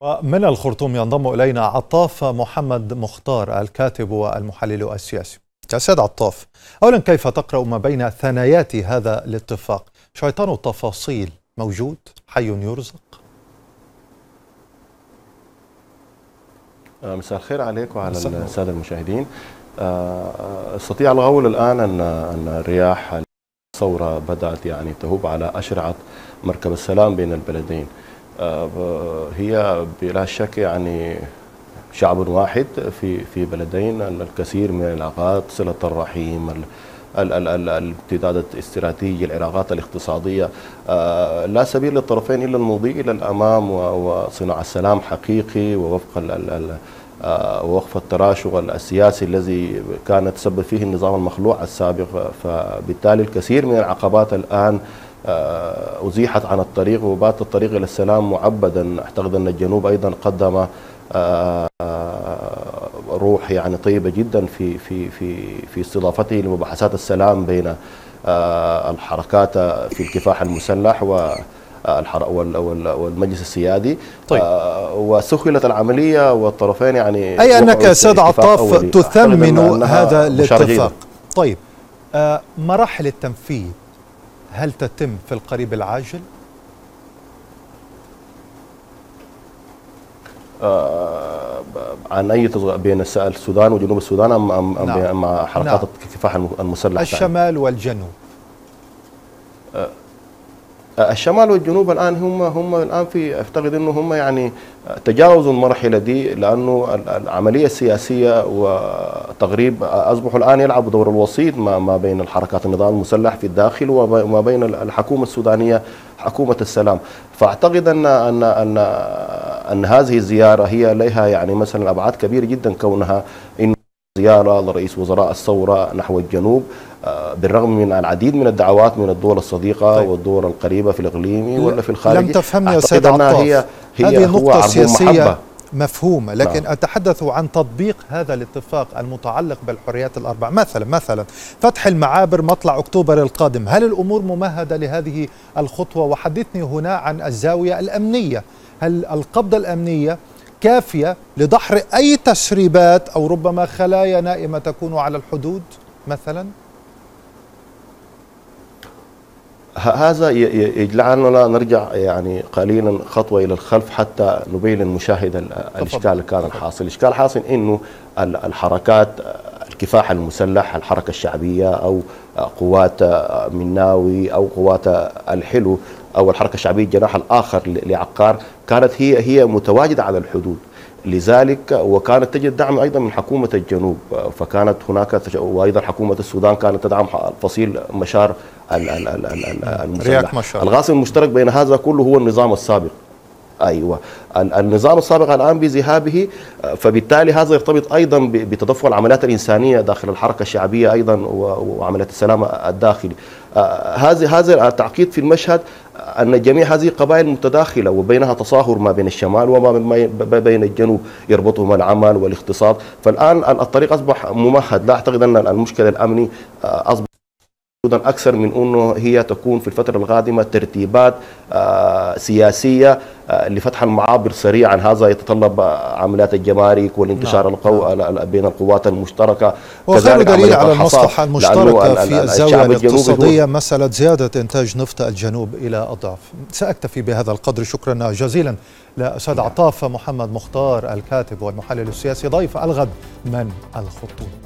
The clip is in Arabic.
ومن الخرطوم ينضم إلينا عطاف محمد مختار الكاتب والمحلل السياسي. أستاذ عطاف أولا كيف تقرأ ما بين ثنايات هذا الاتفاق؟ شيطان التفاصيل موجود؟ حي يرزق. مساء الخير عليك وعلى السادة المشاهدين. أستطيع القول الآن أن أن رياح الثورة بدأت يعني تهب على أشرعة مركب السلام بين البلدين. هي بلا شك يعني شعب واحد في في بلدين الكثير من العلاقات صلة الرحيم الامتداد الاستراتيجي العلاقات الاقتصادية. لا سبيل للطرفين إلا المضي إلى الأمام وصناعة السلام حقيقي ووفق ووقف التراشق السياسي الذي كان تسبب فيه النظام المخلوع السابق. فبالتالي الكثير من العقبات الآن أزيحت عن الطريق وبات الطريق إلى السلام معبدا. أعتقد أن الجنوب أيضا قدم روح يعني طيبة جدا في في في في استضافته لمباحثات السلام بين الحركات في الكفاح المسلح و والمجلس السيادي. طيب. وسهلت العملية والطرفين يعني أي أنك أستاذ عطاف تثمن هذا الاتفاق طيب. مراحل التنفيذ. هل تتم في القريب العاجل؟ عن أي بين السودان وجنوب السودان ام ام نعم. مع حركات نعم. الكفاح المسلح الشمال والجنوب الشمال والجنوب الآن هم هم الآن في أعتقد إنه هم يعني تجاوزوا المرحلة دي لأنه العملية السياسية وتغريب أصبحوا الآن يلعبوا دور الوسيط ما بين الحركات النظام المسلح في الداخل وما بين الحكومة السودانية حكومة السلام. فأعتقد ان ان ان أن هذه الزيارة هي لها يعني مثلا أبعاد كبيرة جدا كونها إن زيارة لرئيس وزراء الثورة نحو الجنوب بالرغم من العديد من الدعوات من الدول الصديقة طيب. والدول القريبة في الاقليمي ولا في الخارج لم تفهمني يا سيد عطاف هي هي هذه نقطة سياسية محبة. مفهومة لكن نعم. أتحدث عن تطبيق هذا الاتفاق المتعلق بالحريات الأربع مثلا مثلا فتح المعابر مطلع أكتوبر القادم هل الأمور ممهدة لهذه الخطوة وحدثني هنا عن الزاوية الأمنية هل القبضة الأمنية كافية لدحر أي تسريبات أو ربما خلايا نائمة تكون على الحدود مثلا؟ هذا يجعلنا نرجع يعني قليلا خطوة إلى الخلف حتى نبين للمشاهد الإشكال اللي كان الحاصل، الاشكال الحاصل إنه الحركات الكفاح المسلح الحركة الشعبية أو قوات مناوي أو قوات الحلو أو الحركه الشعبيه الجناح الآخر لعقار كانت هي هي متواجدة على الحدود. لذلك وكانت تجد دعم أيضا من حكومة الجنوب. فكانت هناك وأيضا حكومة السودان كانت تدعم فصيل مشار المسلح. الغاصب المشترك بين هذا كله هو النظام السابق. أيوه. النظام السابق الآن بذهابه فبالتالي هذا يرتبط أيضا بتدفق العمليات الإنسانية داخل الحركة الشعبية أيضا وعمليات السلام الداخلي. هذا هذا التعقيد في المشهد أن جميع هذه القبائل متداخلة وبينها تصاهر ما بين الشمال وما بين الجنوب يربطهم العمل والاقتصاد. فالآن الطريق أصبح ممهد. لا أعتقد أن المشكلة الأمني أصبح أكثر من أنه هي تكون في الفترة القادمة ترتيبات سياسية لفتح المعابر سريعا. هذا يتطلب عمليات الجمارك والانتشار نعم. القو... نعم. بين القوات المشتركة. وغير دليل على المصلحة المشتركة في الزاوية الاقتصادية مساله زيادة إنتاج نفط الجنوب إلى أضعاف. سأكتفي بهذا القدر. شكرا جزيلا لأستاذ عطاف محمد مختار الكاتب والمحلل السياسي ضيف الغد من الخطوط